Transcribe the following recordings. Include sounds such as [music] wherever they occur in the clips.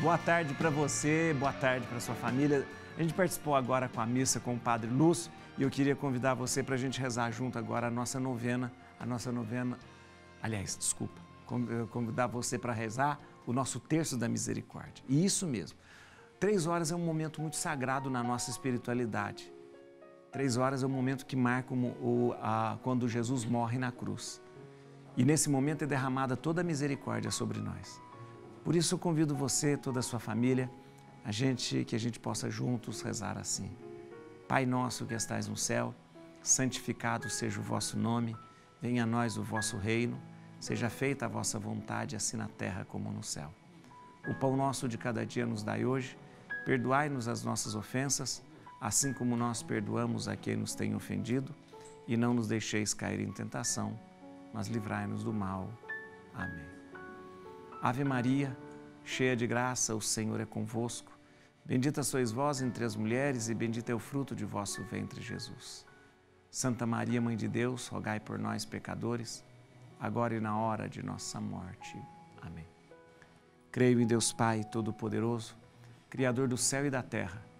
Boa tarde para você, boa tarde para sua família. A gente participou agora com a missa com o Padre Lúcio e eu queria convidar você para a gente rezar junto agora a nossa novena, a nossa novena, aliás, desculpa, convidar você para rezar o nosso terço da misericórdia. E isso mesmo, três horas é um momento muito sagrado na nossa espiritualidade. Três horas é o momento que marca o, a, quando Jesus morre na cruz. E nesse momento é derramada toda a misericórdia sobre nós. Por isso eu convido você, toda a sua família, a gente que a gente possa juntos rezar assim. Pai nosso que estais no céu, santificado seja o vosso nome, venha a nós o vosso reino, seja feita a vossa vontade, assim na terra como no céu. O pão nosso de cada dia nos dai hoje, perdoai-nos as nossas ofensas, assim como nós perdoamos a quem nos tem ofendido, e não nos deixeis cair em tentação, mas livrai-nos do mal. Amém. Ave Maria, cheia de graça, o Senhor é convosco. Bendita sois vós entre as mulheres, e bendito é o fruto de vosso ventre, Jesus. Santa Maria, Mãe de Deus, rogai por nós, pecadores, agora e na hora de nossa morte. Amém. Creio em Deus Pai Todo-Poderoso, Criador do céu e da terra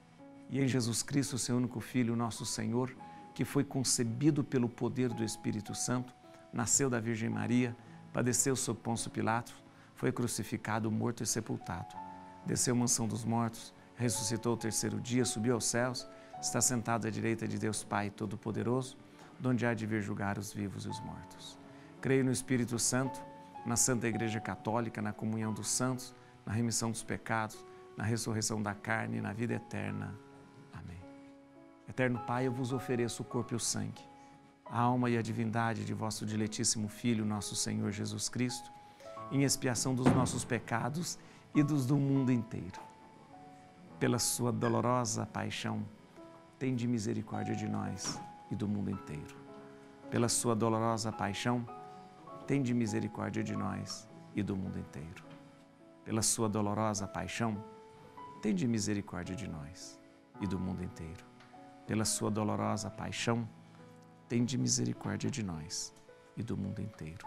e em Jesus Cristo, seu único Filho, nosso Senhor, que foi concebido pelo poder do Espírito Santo, nasceu da Virgem Maria, padeceu sob Pôncio Pilatos, foi crucificado, morto e sepultado. Desceu mansão dos mortos, ressuscitou o terceiro dia, subiu aos céus, está sentado à direita de Deus Pai Todo-Poderoso, donde há de vir julgar os vivos e os mortos. Creio no Espírito Santo, na Santa Igreja Católica, na comunhão dos santos, na remissão dos pecados, na ressurreição da carne e na vida eterna. Eterno Pai, eu vos ofereço o corpo e o sangue, a alma e a divindade de vosso diletíssimo Filho, nosso Senhor Jesus Cristo, em expiação dos nossos pecados e dos do mundo inteiro. Pela sua dolorosa paixão, tende misericórdia de nós e do mundo inteiro. Pela sua dolorosa paixão, tende misericórdia de nós e do mundo inteiro. Pela sua dolorosa paixão, tende misericórdia de nós e do mundo inteiro pela sua dolorosa paixão, tende misericórdia de nós e do mundo inteiro.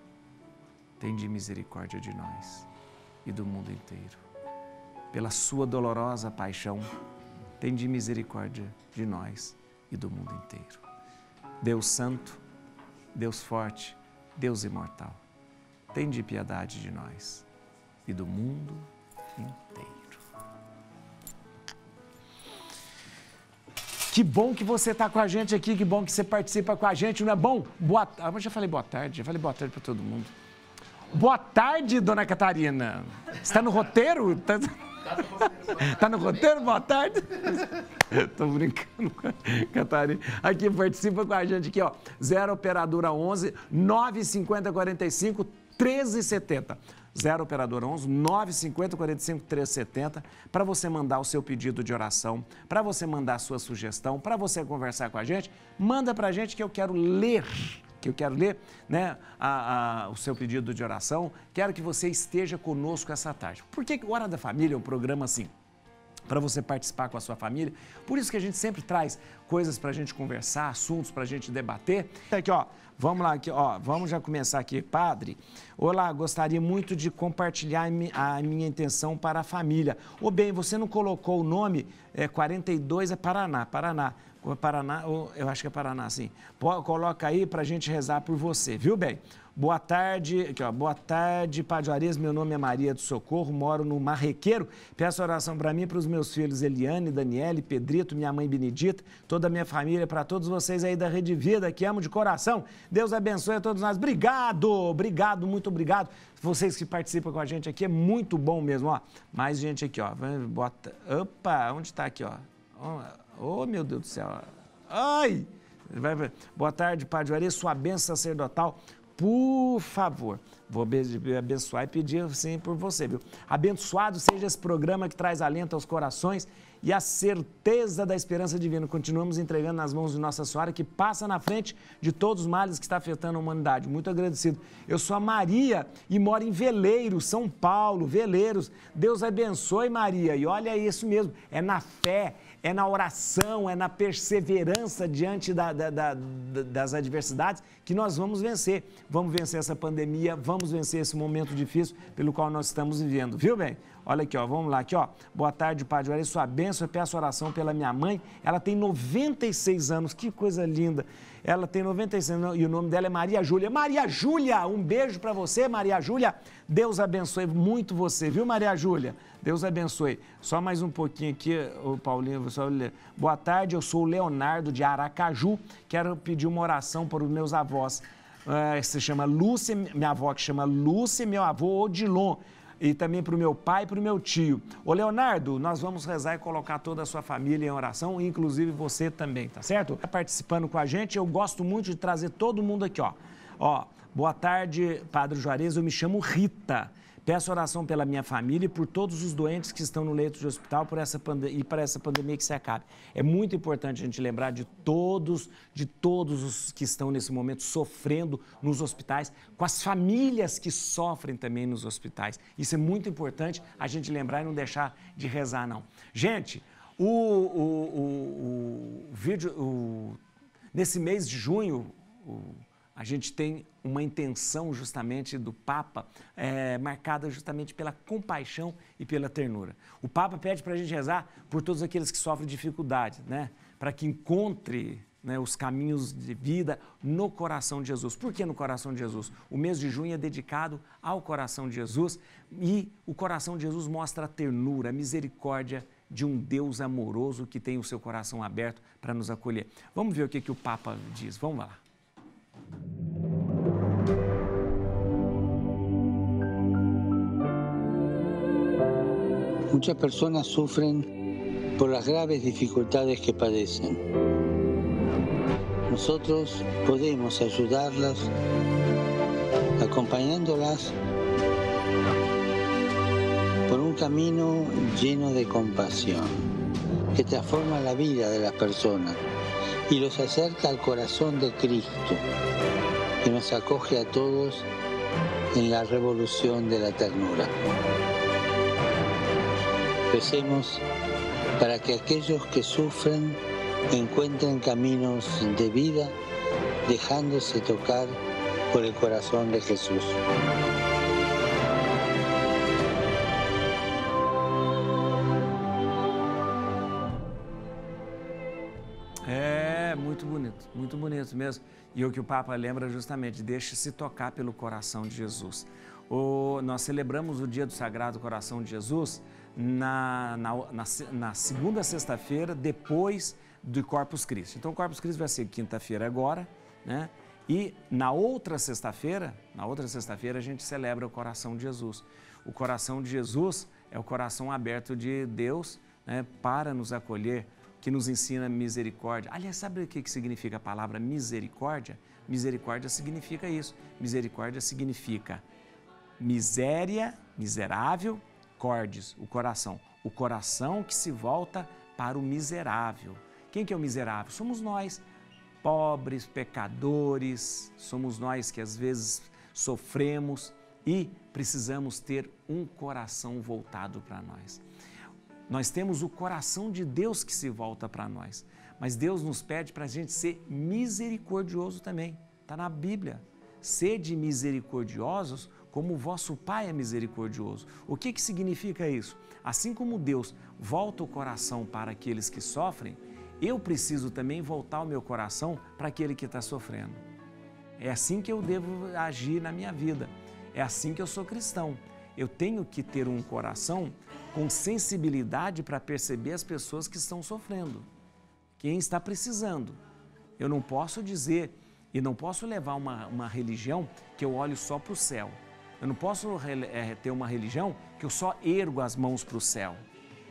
tende misericórdia de nós e do mundo inteiro. Pela sua dolorosa paixão, tende misericórdia de nós e do mundo inteiro. Deus Santo, Deus Forte, Deus Imortal, tende piedade de nós e do mundo inteiro. Que bom que você está com a gente aqui, que bom que você participa com a gente, não é bom? Boa ah, Eu já falei boa tarde, já falei boa tarde para todo mundo. Boa tarde, dona Catarina. Está no roteiro? Está tá no roteiro? Boa tarde. [laughs] Estou brincando com a Catarina. Aqui, participa com a gente aqui, ó. 0 operadora 11 950 45 1370. 0 operadora 11 950 45 370 para você mandar o seu pedido de oração, para você mandar a sua sugestão, para você conversar com a gente, manda para a gente que eu quero ler que eu quero ler né, a, a, o seu pedido de oração, quero que você esteja conosco essa tarde. Por que Hora da Família é um programa assim? para você participar com a sua família. Por isso que a gente sempre traz coisas para a gente conversar, assuntos para a gente debater. Aqui, ó, vamos lá, aqui, ó, vamos já começar aqui. Padre, olá, gostaria muito de compartilhar a minha intenção para a família. Ou bem, você não colocou o nome, é, 42 é Paraná, Paraná. Paraná, eu acho que é Paraná, sim. Coloca aí para a gente rezar por você, viu, bem? Boa tarde, aqui, ó, boa tarde, Padre Juarez, meu nome é Maria do Socorro, moro no Marrequeiro. Peço oração para mim para os meus filhos Eliane, Daniele, Pedrito, minha mãe Benedita, toda a minha família, para todos vocês aí da Rede Vida, que amo de coração. Deus abençoe a todos nós. Obrigado, obrigado, muito obrigado. Vocês que participam com a gente aqui, é muito bom mesmo, ó. Mais gente aqui, ó. Bota, opa, onde está aqui, ó? Oh, meu Deus do céu. Ai! Boa tarde, Padre Juarez, sua bênção sacerdotal por favor, vou abençoar e pedir assim por você, viu? Abençoado seja esse programa que traz alento aos corações e a certeza da esperança divina. Continuamos entregando nas mãos de Nossa Senhora, que passa na frente de todos os males que está afetando a humanidade. Muito agradecido. Eu sou a Maria e moro em Veleiros, São Paulo, Veleiros. Deus abençoe, Maria. E olha isso mesmo, é na fé, é na oração, é na perseverança diante da, da, da, das adversidades que nós vamos vencer. Vamos vencer essa pandemia, vamos vencer esse momento difícil pelo qual nós estamos vivendo, viu bem? Olha aqui, ó, vamos lá, aqui, ó. Boa tarde, Padre Juarez, sua bênção, eu peço oração pela minha mãe. Ela tem 96 anos, que coisa linda. Ela tem 96 anos e o nome dela é Maria Júlia. Maria Júlia, um beijo para você, Maria Júlia. Deus abençoe muito você, viu, Maria Júlia? Deus abençoe. Só mais um pouquinho aqui, o Paulinho, só. Boa tarde, eu sou o Leonardo de Aracaju. Quero pedir uma oração para os meus avós. Uh, se chama Lúcia, minha avó que chama Lúcia, meu avô Odilon e também para o meu pai e para o meu tio. Ô Leonardo, nós vamos rezar e colocar toda a sua família em oração, inclusive você também, tá certo? Tá participando com a gente, eu gosto muito de trazer todo mundo aqui, ó. Ó, boa tarde, Padre Juarez, eu me chamo Rita. Peço oração pela minha família e por todos os doentes que estão no leito de hospital por essa e para essa pandemia que se acabe. É muito importante a gente lembrar de todos, de todos os que estão nesse momento sofrendo nos hospitais, com as famílias que sofrem também nos hospitais. Isso é muito importante a gente lembrar e não deixar de rezar, não. Gente, o, o, o, o vídeo, nesse mês de junho, a gente tem uma intenção justamente do Papa é, marcada justamente pela compaixão e pela ternura. O Papa pede para a gente rezar por todos aqueles que sofrem dificuldade, né? para que encontre né, os caminhos de vida no coração de Jesus. Por que no coração de Jesus? O mês de junho é dedicado ao coração de Jesus e o coração de Jesus mostra a ternura, a misericórdia de um Deus amoroso que tem o seu coração aberto para nos acolher. Vamos ver o que, que o Papa diz. Vamos lá. Muchas personas sufren por las graves dificultades que padecen. Nosotros podemos ayudarlas acompañándolas por un camino lleno de compasión que transforma la vida de las personas y los acerca al corazón de Cristo, que nos acoge a todos en la revolución de la ternura. Recemos para que aquellos que sufren encuentren caminos de vida dejándose tocar por el corazón de Jesús. É, muito bonito, muito bonito mesmo. E o que o Papa lembra justamente, deixe-se tocar pelo coração de Jesus. O, nós celebramos o dia do Sagrado Coração de Jesus na, na, na, na segunda sexta-feira, depois do Corpus Christi. Então, o Corpus Christi vai ser quinta-feira agora, né? E na outra sexta-feira, na outra sexta-feira, a gente celebra o coração de Jesus. O coração de Jesus é o coração aberto de Deus né, para nos acolher, que nos ensina misericórdia. Aliás, sabe o que significa a palavra misericórdia? Misericórdia significa isso. Misericórdia significa miséria, miserável, o coração. O coração que se volta para o miserável. Quem que é o miserável? Somos nós, pobres, pecadores, somos nós que às vezes sofremos e precisamos ter um coração voltado para nós. Nós temos o coração de Deus que se volta para nós, mas Deus nos pede para a gente ser misericordioso também. Está na Bíblia. Sede misericordiosos como o vosso Pai é misericordioso. O que, que significa isso? Assim como Deus volta o coração para aqueles que sofrem, eu preciso também voltar o meu coração para aquele que está sofrendo. É assim que eu devo agir na minha vida. É assim que eu sou cristão. Eu tenho que ter um coração com sensibilidade para perceber as pessoas que estão sofrendo, quem está precisando. Eu não posso dizer e não posso levar uma, uma religião que eu olho só para o céu. Eu não posso é, ter uma religião que eu só ergo as mãos para o céu.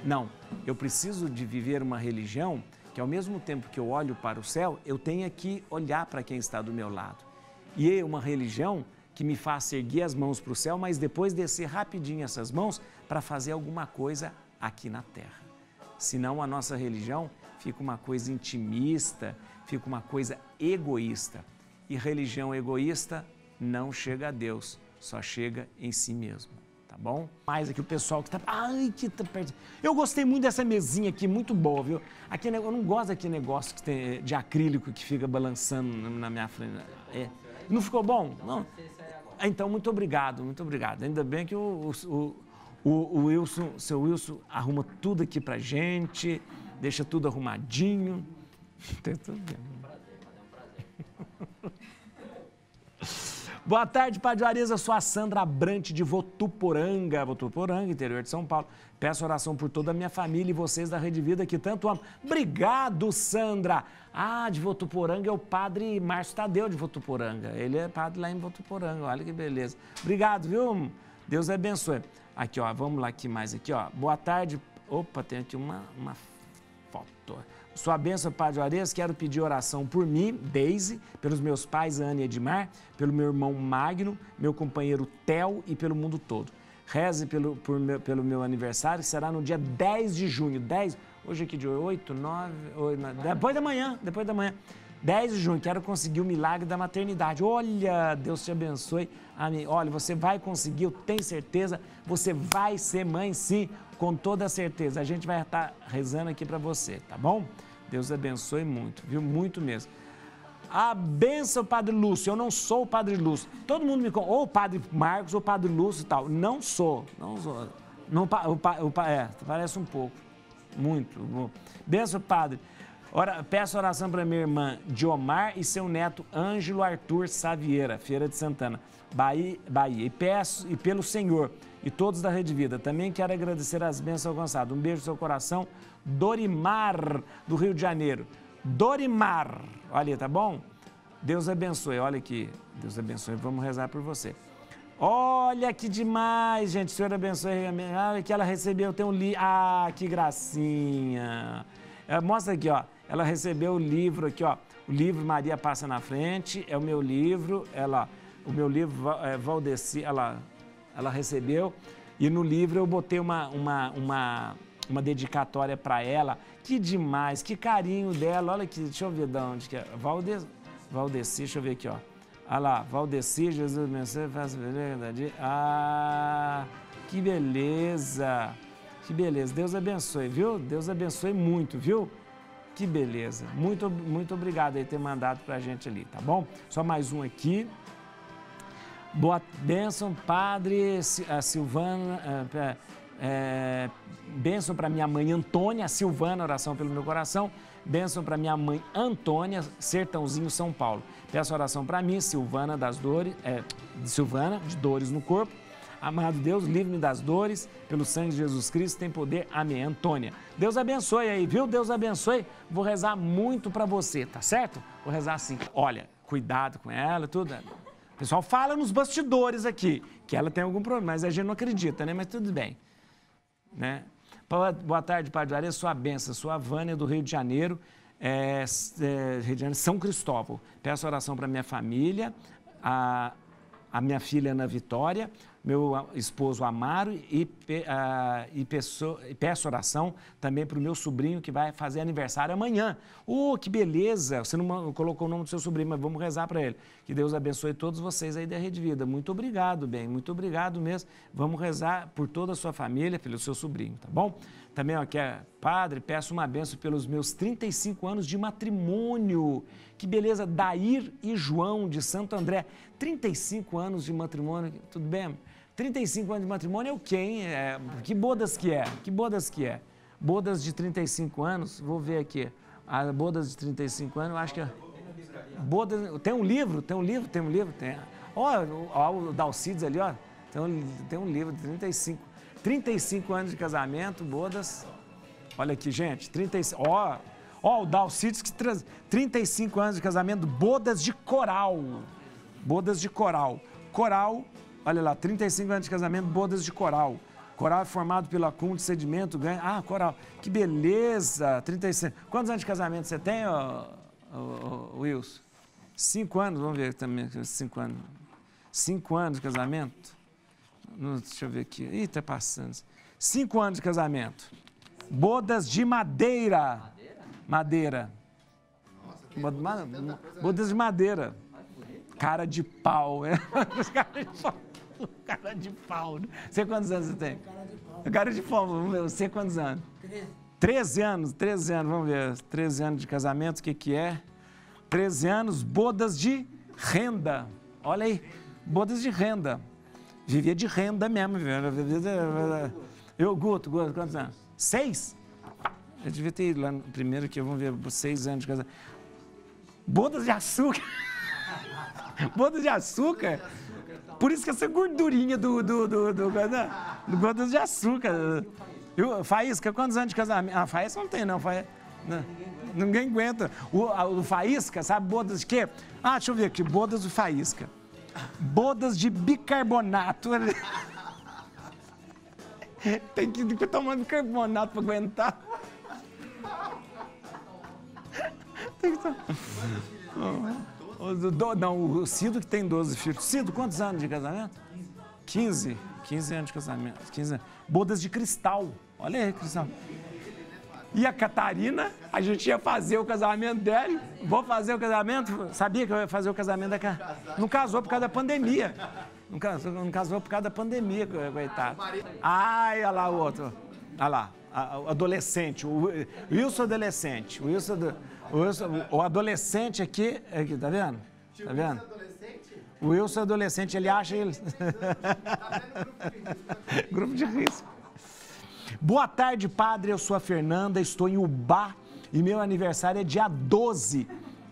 Não, eu preciso de viver uma religião que ao mesmo tempo que eu olho para o céu, eu tenha que olhar para quem está do meu lado. e uma religião que me faça erguer as mãos para o céu, mas depois descer rapidinho essas mãos para fazer alguma coisa aqui na terra. Senão a nossa religião fica uma coisa intimista, fica uma coisa egoísta. E religião egoísta não chega a Deus, só chega em si mesmo. Tá bom? Mais aqui o pessoal que tá. Ai, que tá perto. Eu gostei muito dessa mesinha aqui, muito boa, viu? Aqui, eu não gosto daquele negócio que tem, de acrílico que fica balançando na minha frente. É. Não ficou bom? Não. Então, muito obrigado, muito obrigado. Ainda bem que o, o, o, o Wilson, seu Wilson, arruma tudo aqui pra gente, deixa tudo arrumadinho. [laughs] Tem tudo bem. Boa tarde, Padre Juarez. Eu sou a Sandra Brante de Votuporanga, Votuporanga, interior de São Paulo. Peço oração por toda a minha família e vocês da Rede Vida que tanto amam. Obrigado, Sandra. Ah, de Votuporanga é o Padre Márcio Tadeu de Votuporanga. Ele é padre lá em Votuporanga. Olha que beleza. Obrigado, viu? Deus abençoe. Aqui, ó, vamos lá aqui mais aqui, ó. Boa tarde. Opa, tem aqui uma, uma Sua bênção, Padre Juarez, quero pedir oração por mim, Deise, pelos meus pais, Ana e Edmar, pelo meu irmão Magno, meu companheiro Theo e pelo mundo todo. Reze pelo, meu, pelo meu aniversário, que será no dia 10 de junho. 10, hoje aqui de 8, 9, 8, 9 depois da manhã, depois da manhã. 10 de junho, quero conseguir o milagre da maternidade. Olha, Deus te abençoe. Amém. Olha, você vai conseguir, eu tenho certeza, você vai ser mãe sim, com toda certeza. A gente vai estar rezando aqui para você, tá bom? Deus abençoe muito, viu? Muito mesmo. A benção, Padre Lúcio. Eu não sou o Padre Lúcio. Todo mundo me ou o Padre Marcos ou o Padre Lúcio e tal. Não sou. Não sou. Não, o, o, é, parece um pouco. Muito. Benção, Padre. Ora, peço oração para minha irmã Diomar e seu neto Ângelo Arthur Savieira, Feira de Santana, Bahia. Bahia. E peço, e pelo Senhor e todos da Rede Vida. Também quero agradecer as bênçãos alcançadas. Um beijo no seu coração. Dorimar, do Rio de Janeiro. Dorimar. Olha, tá bom? Deus abençoe. Olha aqui. Deus abençoe. Vamos rezar por você. Olha que demais, gente. Senhor abençoe. Olha que ela recebeu. Tem um livro. Ah, que gracinha. É, mostra aqui, ó. Ela recebeu o livro aqui, ó. O livro Maria Passa na Frente. É o meu livro. Ela, o meu livro é, Valdeci, ela, ela recebeu. E no livro eu botei uma, uma, uma uma dedicatória para ela. Que demais, que carinho dela. Olha aqui, deixa eu ver de onde que é. Valdes, Valdeci, deixa eu ver aqui, ó. Olha lá, Valdeci, Jesus abençoe, faça verdade. Ah, que beleza. Que beleza. Deus abençoe, viu? Deus abençoe muito, viu? Que beleza. Muito, muito obrigado aí ter mandado para a gente ali, tá bom? Só mais um aqui. Boa bênção, Padre a Silvana. É, é, bênção para minha mãe Antônia Silvana, oração pelo meu coração. Bênção para minha mãe Antônia, Sertãozinho, São Paulo. Peço oração para mim, Silvana das dores, é, Silvana, de dores no corpo. Amado Deus, livre-me das dores, pelo sangue de Jesus Cristo tem poder. Amém. Antônia. Deus abençoe aí, viu? Deus abençoe. Vou rezar muito para você, tá certo? Vou rezar assim. Olha, cuidado com ela, tudo. Pessoal fala nos bastidores aqui que ela tem algum problema, mas a gente não acredita, né? Mas tudo bem. Né? Boa tarde, Padre Juarez, sua benção, sua Vânia do Rio de Janeiro, é, é, Rio de Janeiro, São Cristóvão. Peço oração para minha família, a, a minha filha Ana Vitória, meu esposo Amaro e, uh, e, peço, e peço oração também para o meu sobrinho que vai fazer aniversário amanhã. Oh, que beleza! Você não colocou o nome do seu sobrinho, mas vamos rezar para ele. Que Deus abençoe todos vocês aí da Rede Vida. Muito obrigado, bem, muito obrigado mesmo. Vamos rezar por toda a sua família, pelo seu sobrinho, tá bom? Também, ó, que é padre, peço uma benção pelos meus 35 anos de matrimônio. Que beleza, Dair e João de Santo André. 35 anos de matrimônio, tudo bem? 35 anos de matrimônio é o hein? É, que bodas que é? Que bodas que é? Bodas de 35 anos, vou ver aqui. A bodas de 35 anos, eu acho que é. Bodas, tem um livro, tem um livro, tem um livro, tem. Ó, ó o Dalcides ali, ó. Tem um, tem um livro de 35. 35 anos de casamento, bodas. Olha aqui, gente, 35. Ó, ó, o Dalcides que traz 35 anos de casamento, bodas de coral. Bodas de coral. Coral Olha lá, 35 anos de casamento, bodas de coral. Coral é formado pelo acúmulo de sedimento, ganha. Ah, coral. Que beleza! 35. Quantos anos de casamento você tem, ô, Wilson? Cinco anos, vamos ver também, cinco anos. Cinco anos de casamento. deixa eu ver aqui. Ih, tá passando. Cinco anos de casamento. Bodas de madeira. Madeira. madeira. Bodas de madeira. Cara de pau. [laughs] É? Cara de pau. [laughs] Né? Você quantos anos você tem? Cara de pau. Vamos ver. Você quantos anos? 13 anos. 13 anos. Vamos ver. 13 anos de casamento. O que, que é? 13 anos. Bodas de renda. Olha aí. Bodas de renda. Vivia de renda mesmo. Eu, Guto, Guto, quantos anos? Seis? Eu devia ter ido lá no primeiro que vamos ver, seis anos de casamento. Bodas de açúcar. [laughs] Bodas de açúcar. Por isso que essa gordurinha do, do, do, do, do bodas de açúcar. Eu, faísca, quantos anos de casamento? Ah, faísca não tem, não. Faísca, não. Ninguém aguenta. O, o faísca, sabe bodas de quê? Ah, deixa eu ver aqui, bodas de faísca. Bodas de bicarbonato. [laughs] Tem que tomar bicarbonato para aguentar. Tem que tomar. Não, o Cido que tem 12 filhos. Cido, quantos anos de casamento? 15. 15 anos de casamento. 15 anos. Bodas de cristal. Olha aí, cristal. E a Catarina, a gente ia fazer o casamento dela. Vou fazer o casamento. Sabia que eu ia fazer o casamento da Não casou por causa da pandemia. Não casou, não casou por causa da pandemia, coitado. Ai, olha lá o outro. Olha lá, o adolescente. O Wilson adolescente. O Wilson, o, o adolescente aqui, aqui, tá vendo? Tá vendo? O Wilson adolescente, ele acha ele. [laughs] grupo de risco. Boa tarde, padre. Eu sou a Fernanda, estou em Ubá e meu aniversário é dia 12.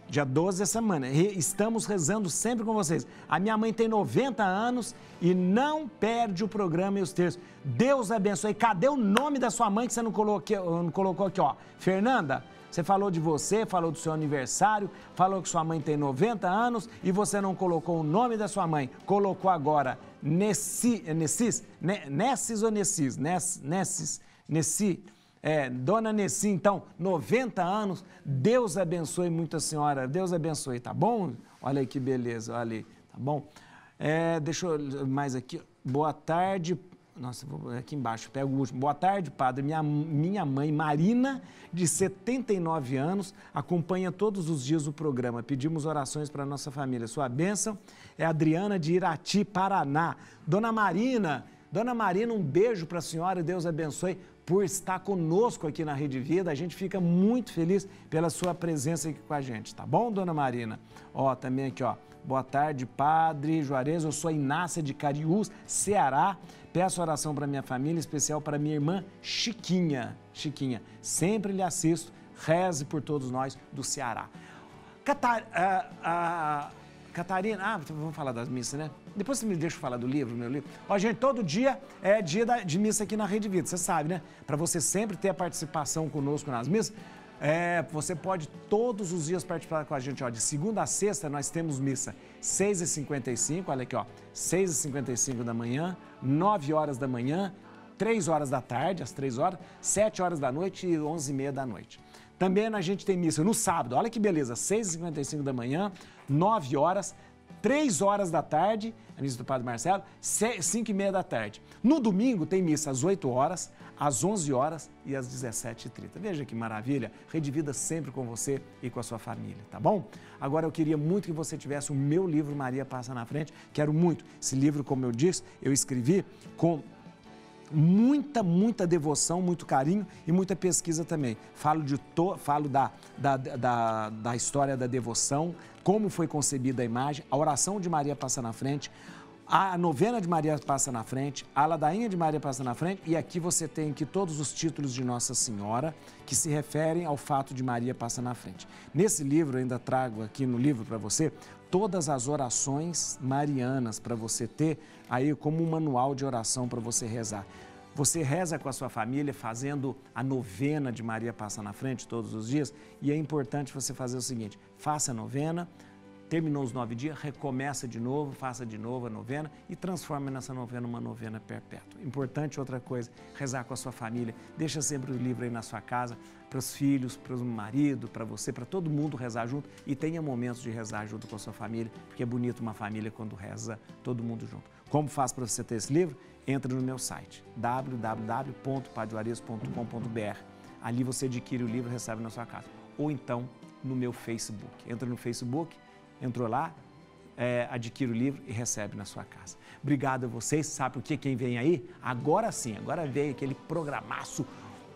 Dia 12 essa semana. Estamos rezando sempre com vocês. A minha mãe tem 90 anos e não perde o programa e os textos. Deus abençoe. Cadê o nome da sua mãe que você não colocou, não colocou aqui, ó? Fernanda, você falou de você, falou do seu aniversário, falou que sua mãe tem 90 anos e você não colocou o nome da sua mãe. Colocou agora Nessi, Nessis, Nessis ou Nessis? Nessis, Nessi. É, Dona Nessi, então, 90 anos, Deus abençoe muito a senhora, Deus abençoe, tá bom? Olha aí que beleza, olha aí, tá bom? É, deixa eu mais aqui, boa tarde, nossa, vou aqui embaixo, pego o último. Boa tarde, padre. Minha, minha mãe, Marina, de 79 anos, acompanha todos os dias o programa. Pedimos orações para a nossa família. Sua bênção é Adriana de Irati, Paraná. Dona Marina, Dona Marina, um beijo para a senhora, Deus abençoe por estar conosco aqui na Rede Vida. A gente fica muito feliz pela sua presença aqui com a gente, tá bom, Dona Marina? Ó, também aqui, ó. Boa tarde, Padre Juarez. Eu sou Inácia de Cariús, Ceará. Peço oração para minha família, especial para minha irmã Chiquinha. Chiquinha, sempre lhe assisto. Reze por todos nós do Ceará. Catar, uh, uh, Catarina, ah, vamos falar das missas, né? Depois você me deixa falar do livro, meu livro. Ó, gente, todo dia é dia de missa aqui na Rede Vida, você sabe, né? Para você sempre ter a participação conosco nas missas, é, você pode todos os dias participar com a gente. Ó, de segunda a sexta nós temos missa 6h55, olha aqui, ó, 6h55 da manhã, 9 horas da manhã, 3 horas da tarde, às 3 horas, 7 horas da noite e 11h30 da noite. Também a gente tem missa no sábado, olha que beleza, 6h55 da manhã, 9 horas, 3 horas da tarde, a missa do Padre Marcelo, 5 e meia da tarde. No domingo tem missa às 8 horas, às 11 horas e às 17h30. Veja que maravilha, Rede Vida sempre com você e com a sua família, tá bom? Agora eu queria muito que você tivesse o meu livro Maria Passa na Frente, quero muito. Esse livro, como eu disse, eu escrevi com muita, muita devoção, muito carinho e muita pesquisa também. Falo, de to, falo da, da, da, da história da devoção, como foi concebida a imagem, a oração de Maria passa na frente, a novena de Maria passa na frente, a ladainha de Maria passa na frente e aqui você tem aqui todos os títulos de Nossa Senhora que se referem ao fato de Maria passa na frente. Nesse livro, eu ainda trago aqui no livro para você todas as orações marianas para você ter aí como um manual de oração para você rezar. Você reza com a sua família fazendo a novena de Maria Passa na Frente todos os dias e é importante você fazer o seguinte: faça a novena, terminou os nove dias, recomeça de novo, faça de novo a novena e transforme nessa novena uma novena perpétua. Importante outra coisa, rezar com a sua família. Deixa sempre o livro aí na sua casa, para os filhos, para o marido, para você, para todo mundo rezar junto e tenha momentos de rezar junto com a sua família, porque é bonito uma família quando reza todo mundo junto. Como faz para você ter esse livro? Entra no meu site www.padroarias.com.br. Ali você adquire o livro e recebe na sua casa. Ou então no meu Facebook. Entra no Facebook, entrou lá, é, adquire o livro e recebe na sua casa. Obrigado a vocês. Sabe o que quem vem aí? Agora sim, agora vem aquele programaço,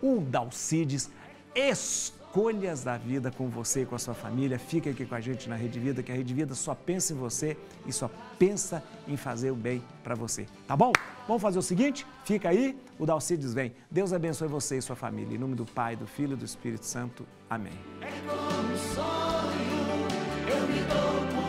o Dalcides, escolhas da vida com você e com a sua família. Fica aqui com a gente na Rede Vida, que a Rede Vida só pensa em você e só pensa em fazer o bem para você. Tá bom? Vamos fazer o seguinte? Fica aí, o Dalcides vem. Deus abençoe você e sua família. Em nome do Pai, do Filho e do Espírito Santo. Amém. É eu me dou.